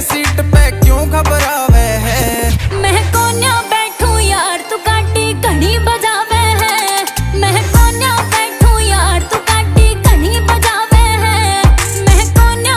seat पे क्यों घबरा